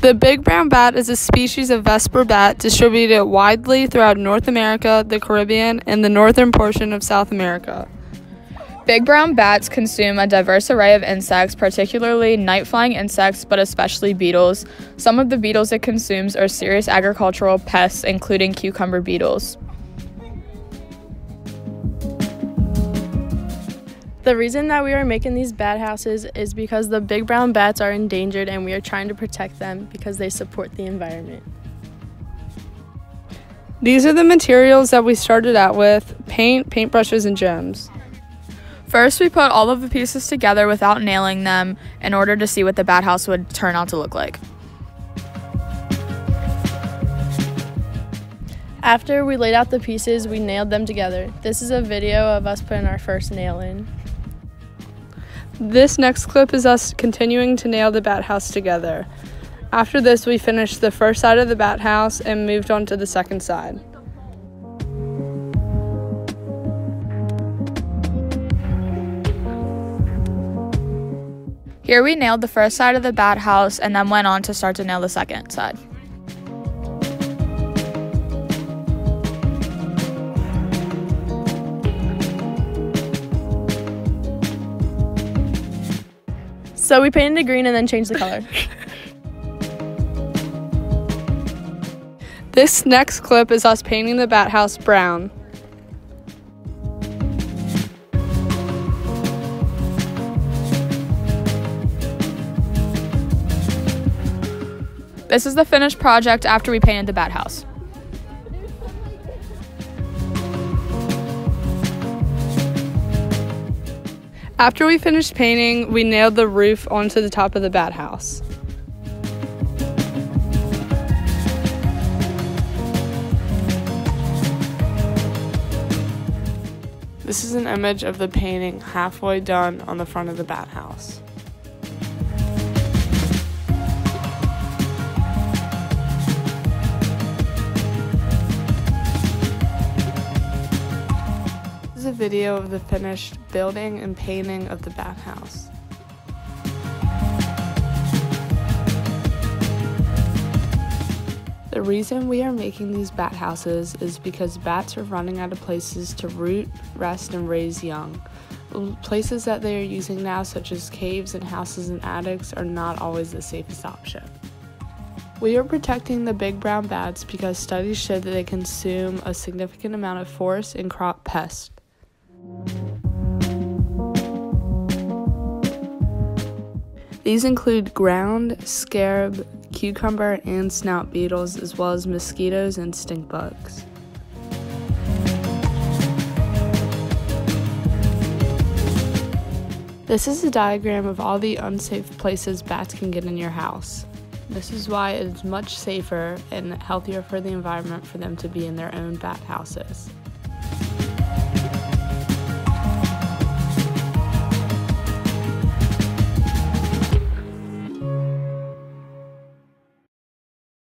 The big brown bat is a species of Vesper bat distributed widely throughout North America, the Caribbean, and the northern portion of South America. Big brown bats consume a diverse array of insects, particularly night flying insects, but especially beetles. Some of the beetles it consumes are serious agricultural pests, including cucumber beetles. The reason that we are making these bat houses is because the big brown bats are endangered and we are trying to protect them because they support the environment. These are the materials that we started out with paint, paintbrushes, and gems. First, we put all of the pieces together without nailing them in order to see what the bat house would turn out to look like. After we laid out the pieces, we nailed them together. This is a video of us putting our first nail in. This next clip is us continuing to nail the bat house together. After this, we finished the first side of the bat house and moved on to the second side. Here we nailed the first side of the bat house and then went on to start to nail the second side. So we painted it green and then changed the color. This next clip is us painting the bat house brown. This is the finished project after we painted the bat house. After we finished painting, we nailed the roof onto the top of the bat house. This is an image of the painting halfway done on the front of the bat house. Video of the finished building and painting of the bat house. The reason we are making these bat houses is because bats are running out of places to roost, rest, and raise young. Places that they are using now, such as caves and houses and attics, are not always the safest option. We are protecting the big brown bats because studies show that they consume a significant amount of forest and crop pests. These include ground, scarab, cucumber, and snout beetles, as well as mosquitoes and stink bugs. This is a diagram of all the unsafe places bats can get in your house. This is why it is much safer and healthier for the environment for them to be in their own bat houses.